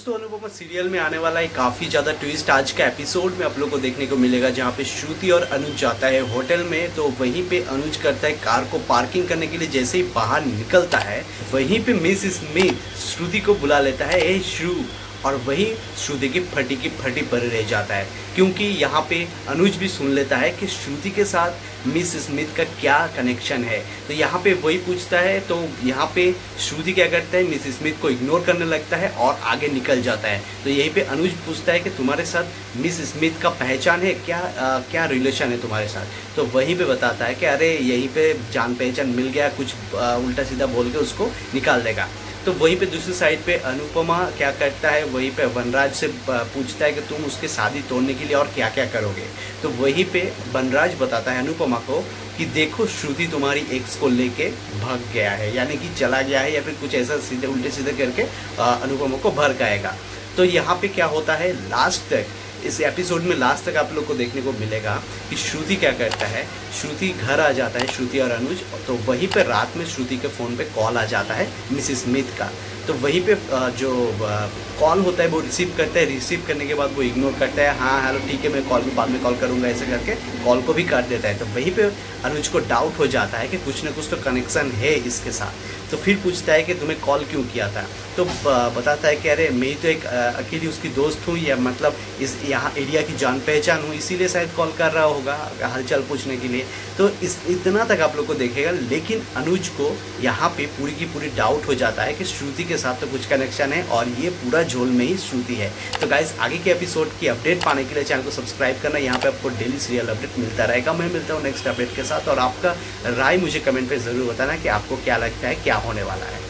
दोस्तों अनुपमा सीरियल में आने वाला एक काफ़ी ज़्यादा ट्विस्ट आज का एपिसोड में आप लोग को देखने को मिलेगा, जहाँ पे श्रुति और अनुज जाता है होटल में तो वहीं पे अनुज करता है कार को पार्किंग करने के लिए, जैसे ही बाहर निकलता है, वहीं पे मिस स्मिथ श्रुति को बुला लेता है, ए, श्रु और वही श्रुति की फटी की फटी पर रह जाता है। क्योंकि यहाँ पे अनुज भी सुन लेता है कि श्रुति के साथ मिस स्मिथ का क्या कनेक्शन है। तो यहाँ पे वही पूछता है तो यहाँ पे श्रुति क्या करता है मिस स्मिथ को इग्नोर करने लगता है और आगे निकल जाता है। तो यहीं पे अनुज पूछता है कि तुम्हारे साथ मिस स्मिथ का पहचान है? क्या आ, क्या रिलेशन है तुम्हारे साथ? तो वहीं पे बताता है कि अरे यहीं पे जान पहचान मिल गया कुछ आ, उल्टा सीधा बोल के उसको निकाल देगा। तो वहीं पे दूसरी साइड पे अनुपमा क्या करता है? वहीं पे वनराज से पूछता है कि तुम उसके शादी तोड़ने के लिए और क्या क्या करोगे? तो वहीं पे वनराज बताता है अनुपमा को कि देखो, श्रुति तुम्हारी एक्स को लेके भाग गया है, यानी कि चला गया है या फिर कुछ ऐसा सीधे उल्टे सीधे करके अनुपमा को भड़काएगा। तो यहाँ पे क्या होता है? लास्ट तक इस एपिसोड में लास्ट तक आप लोग को देखने को मिलेगा कि श्रुति क्या करता है। श्रुति घर आ जाता है, श्रुति और अनुज तो वहीं पर रात में श्रुति के फ़ोन पे कॉल आ जाता है मिसिस स्मिथ का। तो वहीं पे जो कॉल होता है, वो रिसीव करता है। रिसीव करने के बाद वो इग्नोर करता है। हाँ हेलो ठीक है, मैं कॉल बाद में कॉल करूँगा, ऐसे करके कॉल को भी काट देता है। तो वहीं पे अनुज को डाउट हो जाता है कि कुछ ना कुछ तो कनेक्शन है इसके साथ। तो फिर पूछता है कि तुम्हें कॉल क्यों किया था? तो बताता है कि अरे, मैं तो एक अकेली उसकी दोस्त हूँ, या मतलब इस यहाँ एरिया की जान पहचान हूँ, इसीलिए शायद कॉल कर रहा होगा हलचल पूछने के लिए। तो इस, इतना तक आप लोग को देखेगा, लेकिन अनुज को यहाँ पे पूरी की पूरी डाउट हो जाता है कि श्रुति के साथ तो कुछ कनेक्शन है और ये पूरा झोल में ही श्रुति है। तो गाइज़ आगे के एपिसोड की अपडेट पाने के लिए चैनल को सब्सक्राइब करना। यहाँ पे आपको डेली सीरियल अपडेट मिलता रहेगा। मैं मिलता हूँ नेक्स्ट अपडेट के साथ और आपका राय मुझे कमेंट पर ज़रूर बताना कि आपको क्या लगता है, क्या होने वाला है।